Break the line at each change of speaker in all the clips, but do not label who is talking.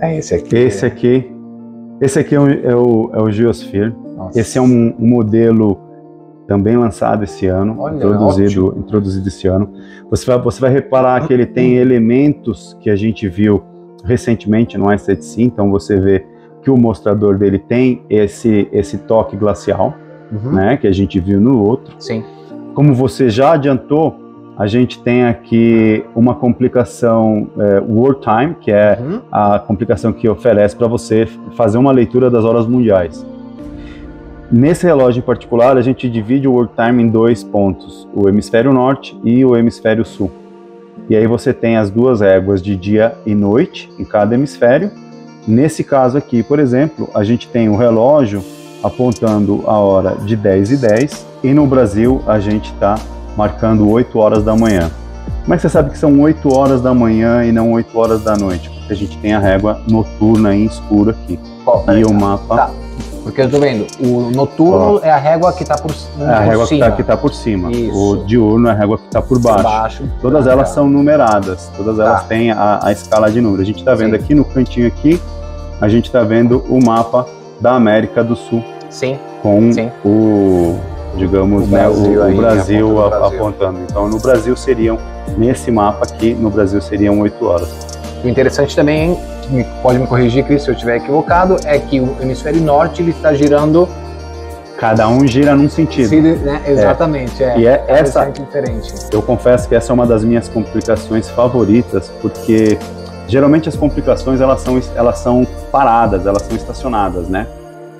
É esse aqui.
Esse aqui, esse aqui é o, é o, é o Geosphere.
Nossa.
Esse é um, um modelo também lançado esse ano,
Olha,
introduzido, introduzido esse ano. Você vai, você vai reparar que ele tem elementos que a gente viu recentemente no i7C, então você vê que o mostrador dele tem esse, esse toque glacial,
Uhum.
né, que a gente viu no outro.
Sim.
Como você já adiantou, a gente tem aqui uma complicação é, World Time, que é
Uhum.
a complicação que oferece para você fazer uma leitura das horas mundiais. Nesse relógio em particular, a gente divide o World Time em dois pontos, o hemisfério norte e o hemisfério sul. E aí você tem as duas éguas de dia e noite em cada hemisfério. Nesse caso aqui, por exemplo, a gente tem o relógio apontando a hora de 10 e 10 e no Brasil a gente está marcando 8 horas da manhã. Como é que você sabe que são 8 horas da manhã e não 8 horas da noite? Porque a gente tem a régua noturna em escuro aqui.
Ó,
E o
tá.
mapa
Tá. Porque eu tô vendo, o noturno é a régua que tá por,
é a
por
régua que
cima.
está tá por cima.
Isso.
O diurno é a régua que está por
por
baixo.
baixo.
Todas elas são numeradas, todas elas
Tá.
têm a, a escala de número. A gente está vendo
Sim.
aqui no cantinho aqui, a gente está vendo o mapa da América do Sul
Sim.
com
Sim.
o, digamos,
O
né,
Brasil
o, o Brasil,
a ponta do
a-
Brasil.
apontando. Então, no Brasil seriam, nesse mapa aqui, no Brasil seriam 8 horas.
O interessante também, pode me corrigir, Cris, se eu estiver equivocado, é que o hemisfério norte ele está girando,
Cada um gira num sentido.
se- né, exatamente, é.
E é essa,
bastante diferente.
eu confesso que essa é uma das minhas complicações favoritas, porque geralmente as complicações elas são, elas são paradas, elas são estacionadas, né?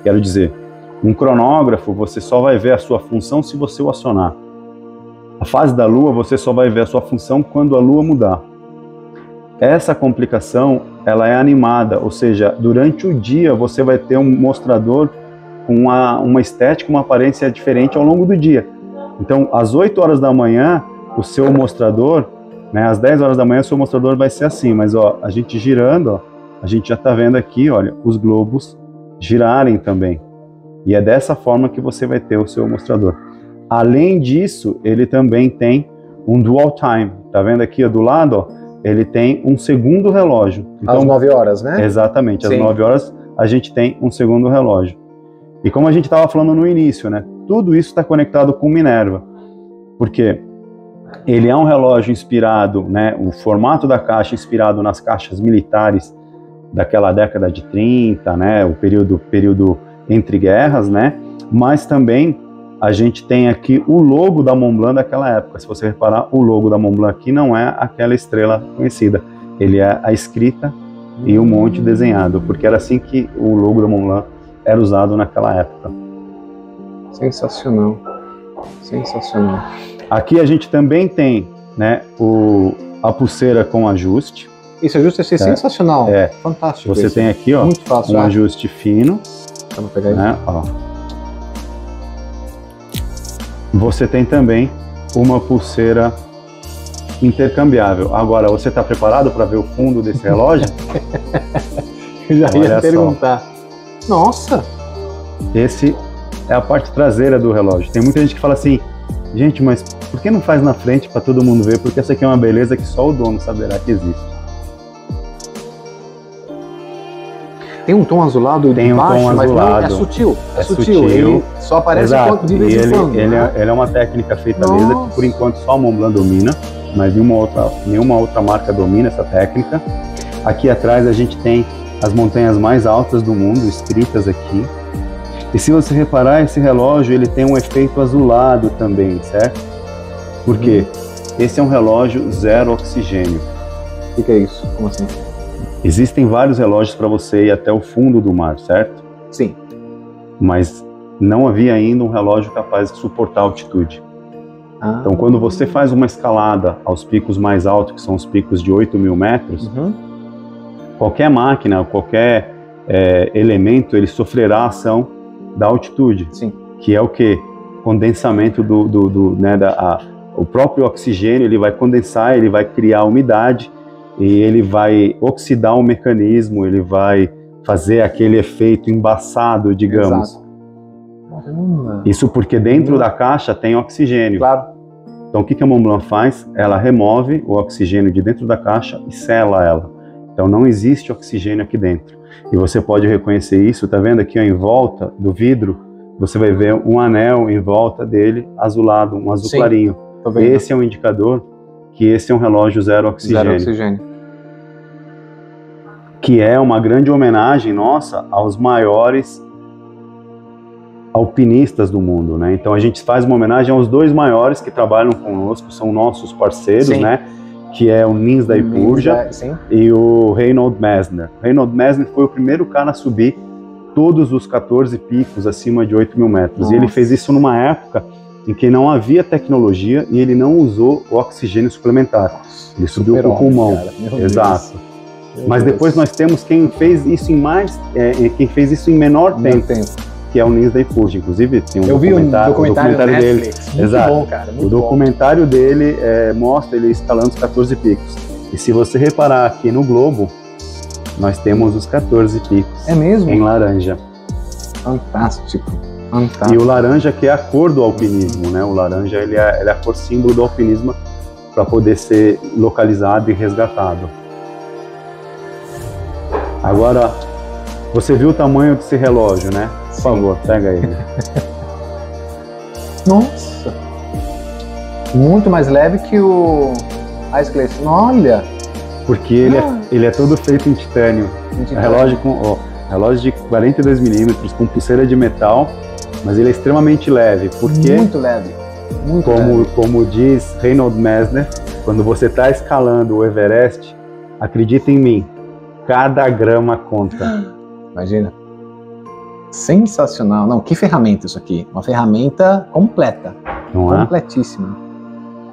Quero dizer, um cronógrafo você só vai ver a sua função se você o acionar. A fase da Lua você só vai ver a sua função quando a Lua mudar. Essa complicação ela é animada, ou seja, durante o dia você vai ter um mostrador com uma, uma estética, uma aparência diferente ao longo do dia. Então, às 8 horas da manhã, o seu mostrador, né, às 10 horas da manhã, o seu mostrador vai ser assim, mas ó, a gente girando, ó, a gente já está vendo aqui, olha, os globos girarem também. E é dessa forma que você vai ter o seu mostrador. Além disso, ele também tem um dual time. Tá vendo aqui ó, do lado? Ó, ele tem um segundo relógio.
Às 9 horas, né?
Exatamente, às
Sim.
9 horas a gente tem um segundo relógio. E como a gente estava falando no início, né? Tudo isso está conectado com Minerva. Porque ele é um relógio inspirado, né? O formato da caixa inspirado nas caixas militares daquela década de 30, né? O período, período entre guerras, né? Mas também a gente tem aqui o logo da Montblanc daquela época. Se você reparar, o logo da Montblanc aqui não é aquela estrela conhecida. Ele é a escrita e um monte desenhado, porque era assim que o logo da Montblanc era usado naquela época.
Sensacional. Sensacional.
Aqui a gente também tem, né, o, a pulseira com ajuste.
Isso ajuste é sensacional.
É.
Fantástico.
Você
isso.
tem aqui, ó,
Muito fácil.
um
ah,
ajuste fino,
pegar isso.
né, ó. Você tem também uma pulseira intercambiável. Agora, você está preparado para ver o fundo desse relógio?
Eu já
Olha
ia
só.
perguntar. Nossa!
Esse é a parte traseira do relógio. Tem muita gente que fala assim, gente, mas por que não faz na frente para todo mundo ver? Porque essa aqui é uma beleza que só o dono saberá que existe.
Tem um tom azulado
Tem um
baixo,
tom
mas não, é
azulado.
sutil. É,
É
sutil.
sutil.
Ele só aparece
Exato.
de vez em
ele,
quando.
ele,
né?
é, ele é uma técnica feita
Nossa.
laser que por enquanto só a Montblanc domina, mas nenhuma outra, nenhuma outra marca domina essa técnica. Aqui atrás a gente tem as montanhas mais altas do mundo escritas aqui. E se você reparar, esse relógio ele tem um efeito azulado também, certo? Por quê? Esse é um relógio zero oxigênio.
O que, que é isso? Como assim?
Existem vários relógios para você ir até o fundo do mar, certo?
Sim.
Mas não havia ainda um relógio capaz de suportar a altitude.
Ah.
Então, quando você faz uma escalada aos picos mais altos, que são os picos de 8 mil metros,
Uhum.
qualquer máquina, qualquer é, elemento, ele sofrerá a ação da altitude,
Sim.
que é o que? Condensamento do, do, do, né, da, a- o próprio oxigênio, ele vai condensar, ele vai criar umidade e ele vai oxidar o mecanismo, ele vai fazer aquele efeito embaçado, digamos.
Exato. Caramba.
Isso porque dentro da caixa tem oxigênio.
Claro.
Então, o que que a Montblanc faz? Ela remove o oxigênio de dentro da caixa e sela ela. Então não existe oxigênio aqui dentro. E você pode reconhecer isso, tá vendo aqui ó, em volta do vidro, você vai ver um anel em volta dele azulado, um azul
Sim,
clarinho. Esse é um indicador que esse é um relógio zero oxigênio,
Zero oxigênio.
Que é uma grande homenagem nossa aos maiores alpinistas do mundo, né? Então a gente faz uma homenagem aos dois maiores que trabalham conosco, são nossos parceiros,
Sim.
né? Que é o Nins da Ipurja
Sim.
e o Reynold Messner. Reynold Messner foi o primeiro cara a subir todos os 14 picos acima de 8 mil metros. E ele
Nossa.
fez isso numa época em que não havia tecnologia e ele não usou o oxigênio suplementar. Ele subiu com o pulmão. Exato.
Deus.
Mas depois nós temos quem fez isso em mais, é, é, quem fez isso em menor
Meu
tempo, que é o da Ipurja. Inclusive tem um
Eu vi um
documentário,
documentário,
documentário dele.
Netflix. Muito
Exato.
bom, cara. Muito
O
bom.
documentário dele é, mostra ele escalando os 14 picos. E se você reparar aqui no globo, nós temos os 14 picos
É mesmo?
em laranja.
Fantástico.
E
Fantástico.
o laranja que é a cor do alpinismo, né? O laranja ele é, ele é a cor símbolo do alpinismo para poder ser localizado e resgatado. Agora, você viu o tamanho desse relógio, né? Por favor, pega ele.
Nossa. Muito mais leve que o Ice Glacier. Olha.
Porque ele,
Ah.
é, ele é todo feito em titânio. É relógio com ó, relógio de 42 milímetros com pulseira de metal, mas ele é extremamente leve. Porque,
Muito leve. Muito
como,
leve.
como diz Reynold Messner, quando você está escalando o Everest, acredita em mim, cada grama conta.
Imagina. Sensacional. Não, que ferramenta isso aqui. Uma ferramenta completa.
Não é?
Completíssima.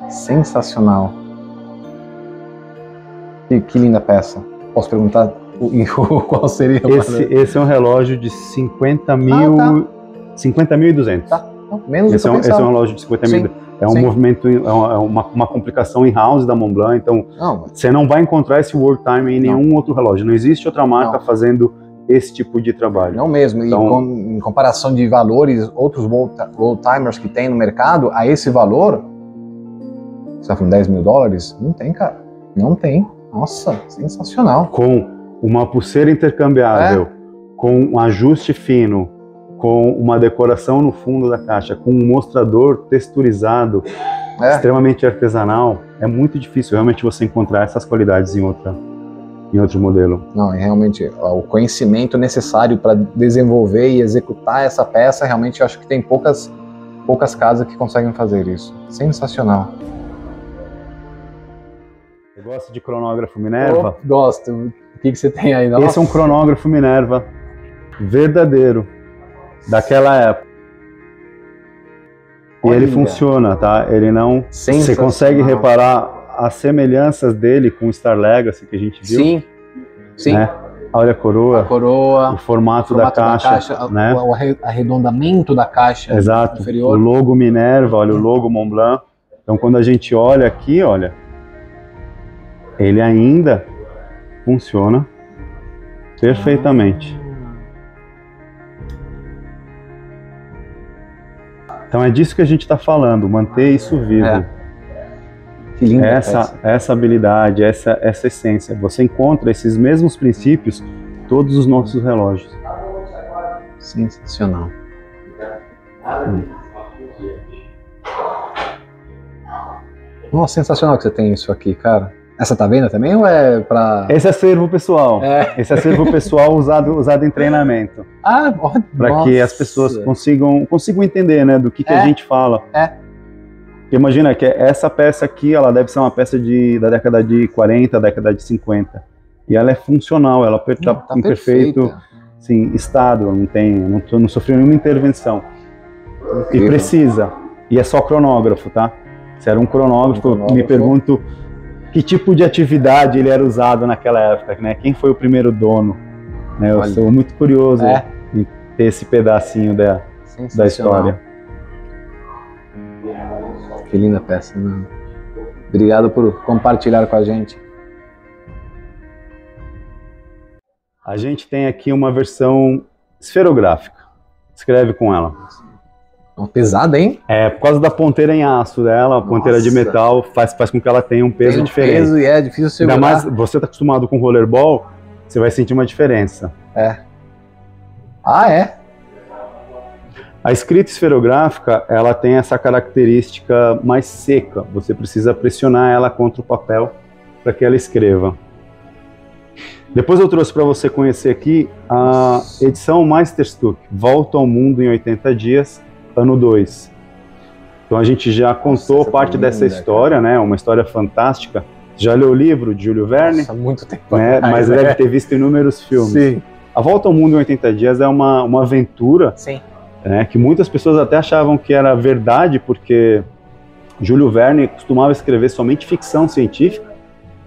Sensacional. Que, que linda peça. Posso perguntar o, o- qual seria o
Esse, esse é um relógio de 50 mil.
Ah,
50.200.
Tá. Menos do
Esse
que
é, um, esse é um relógio de 50 mil. É um
sim.
movimento, é uma, é uma, uma complicação in-house da Montblanc, então
Não,
Você não vai encontrar esse World Time em
Não.
nenhum outro relógio. Não existe outra marca
Não.
fazendo esse tipo de trabalho.
não mesmo. E
Então-
com- em comparação de valores, outros old timers que tem no mercado, a esse valor, você está falando 10 mil dólares? Não tem, cara. Não tem. Nossa, sensacional.
Com uma pulseira intercambiável,
É.
com um ajuste fino, com uma decoração no fundo da caixa, com um mostrador texturizado,
É.
extremamente artesanal, é muito difícil realmente você encontrar essas qualidades em outra em outro modelo.
Não, é realmente o conhecimento necessário para desenvolver e executar essa peça, realmente eu acho que tem poucas, poucas casas que conseguem fazer isso. Sensacional.
Você gosta de cronógrafo Minerva?
Gosto. O que, que você tem aí?
Esse é um cronógrafo Minerva verdadeiro daquela época. E ele funciona, tá? Ele não. Você consegue reparar as semelhanças dele com o Star Legacy que a gente viu?
Sim, sim.
Né? Olha a coroa,
A coroa,
o formato,
o
da
formato
caixa,
a-
né?
o arre- arredondamento da caixa
Exato.
inferior.
O logo Minerva, olha o logo Montblanc. Então quando a gente olha aqui, olha, ele ainda funciona perfeitamente. Então é disso que a gente está falando, manter isso vivo.
É. Que linda peça.
essa, essa habilidade, essa, essa essência. Você encontra esses mesmos princípios em todos os nossos relógios.
Sensacional. Nossa, sensacional que você tem isso aqui, cara. Essa tá vendo também ou é pra.
Esse é servo pessoal.
É.
Esse é servo pessoal usado, usado em treinamento.
Ah,
Para que as pessoas consigam, consigam entender né, do que, que
É.
a gente fala.
É.
Imagina que essa peça aqui, ela deve ser uma peça de, da década de 40, década de 50. E ela é funcional, ela está
Não, tá
em perfeito
perfeita.
assim, estado, não, tem, não, não sofreu nenhuma intervenção. E
Incrível.
precisa. E é só cronógrafo, tá? Se era um cronógrafo,
Um cronógrafo.
me pergunto que tipo de atividade ele era usado naquela época, né? Quem foi o primeiro dono? Né? Eu
Olha.
sou muito curioso
É.
em ter esse pedacinho da, da história.
Que linda peça. Né? Obrigado por compartilhar com a gente.
A gente tem aqui uma versão esferográfica. Escreve com ela.
Uma pesada, hein?
É, por causa da ponteira em aço dela, a ponteira de
Nossa.
metal faz, faz com que ela tenha um peso
um
diferente.
peso e é difícil segurar.
Ainda mais, você tá acostumado com rollerball, você vai sentir uma diferença.
Ah, é?
A escrita esferográfica, ela tem essa característica mais seca. Você precisa pressionar ela contra o papel para que ela escreva. Depois eu trouxe para você conhecer aqui a edição Meisterstück, Volta ao Mundo em 80 Dias, ano 2. Então a gente já contou
essa tá
parte dessa
linda,
história, né? Uma história fantástica. Já leu o livro de Júlio Verne,
Nossa, muito tempo
né?
atrás,
Mas
é.
deve ter visto inúmeros filmes.
Sim.
A Volta ao Mundo em 80 Dias é uma, uma aventura
Sim.
né, que muitas pessoas até achavam que era verdade, porque Júlio Verne costumava escrever somente ficção científica,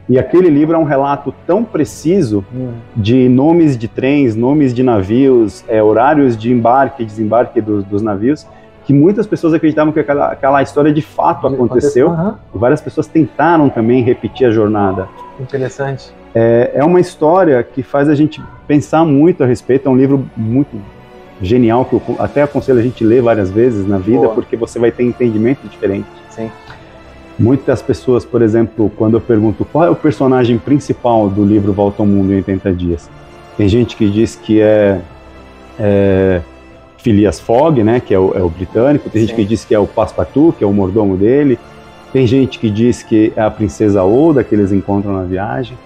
e aquele livro é um relato tão preciso
Hum.
de nomes de trens, nomes de navios, é, horários de embarque e desembarque dos, dos navios, que muitas pessoas acreditavam que aquela, aquela história de fato aconteceu,
Aham.
e várias pessoas tentaram também repetir a jornada.
Interessante.
É, é uma história que faz a gente pensar muito a respeito. É um livro muito genial que eu até aconselho a gente ler várias vezes na vida,
Boa.
porque você vai ter entendimento diferente.
Sim.
Muitas pessoas, por exemplo, quando eu pergunto qual é o personagem principal do livro Volta ao Mundo em 80 Dias, tem gente que diz que é, é Phileas Fogg, né, que é o, é o britânico, tem gente
Sim.
que diz que é o Passepartout, que é o mordomo dele, tem gente que diz que é a princesa Oda que eles encontram na viagem,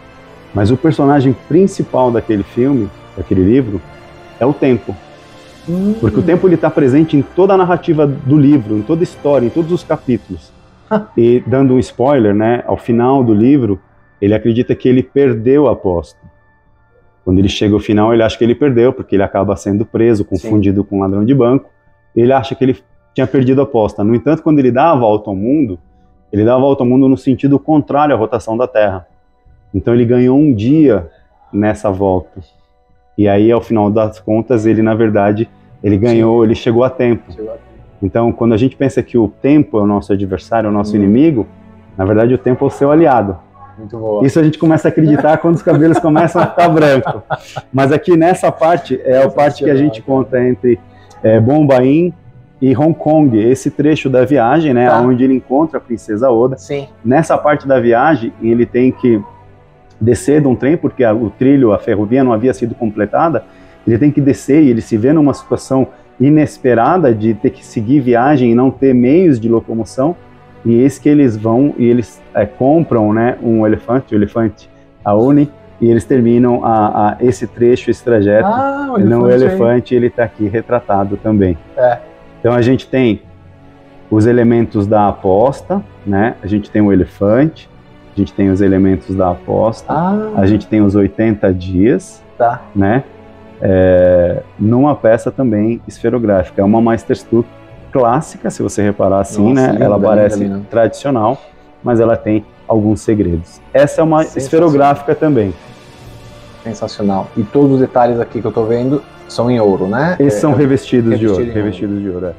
mas o personagem principal daquele filme, daquele livro, é o tempo. Porque o tempo ele está presente em toda a narrativa do livro, em toda a história, em todos os capítulos. E dando um spoiler, né? Ao final do livro, ele acredita que ele perdeu a aposta. Quando ele chega ao final, ele acha que ele perdeu, porque ele acaba sendo preso, confundido com um ladrão de banco. Ele acha que ele tinha perdido a aposta. No entanto, quando ele dá a volta ao mundo, ele dá a volta ao mundo no sentido contrário à rotação da Terra. Então ele ganhou um dia nessa volta. E aí, ao final das contas, ele na verdade ele ganhou, ele chegou a tempo.
Chegou a-
Então, quando a gente pensa que o tempo é o nosso adversário, é o nosso
Hum.
inimigo, na verdade o tempo é o seu aliado. Isso a gente começa a acreditar quando os cabelos começam a ficar brancos. Mas aqui nessa parte é a parte que a gente conta entre é, Bombaim e Hong Kong, esse trecho da viagem, né,
Tá.
onde ele encontra a princesa Oda.
Sim.
Nessa parte da viagem, ele tem que descer de um trem, porque a- o trilho, a ferrovia não havia sido completada. Ele tem que descer e ele se vê numa situação inesperada de ter que seguir viagem e não ter meios de locomoção. E eis que eles vão e eles é, compram né, um elefante, o elefante Aoni, e eles terminam a, a esse trecho, esse trajeto.
Ah, o
Não, o
elefante aí.
elefante ele está aqui retratado também.
É.
Então a gente tem os elementos da aposta, né? A gente tem o elefante, a gente tem os elementos da aposta,
Ah,
a gente tem os 80 dias,
tá.
né? É, numa peça também esferográfica. É uma Meisterstück clássica, se você reparar assim,
Nossa,
né?
linda,
ela
linda,
parece
linda.
tradicional, mas ela tem alguns segredos. Essa é uma esferográfica também.
Sensacional. E todos os detalhes aqui que eu tô vendo são em ouro, né?
Esses
É,
são
é-
revestidos de
ouro.
revestidos de ouro. é.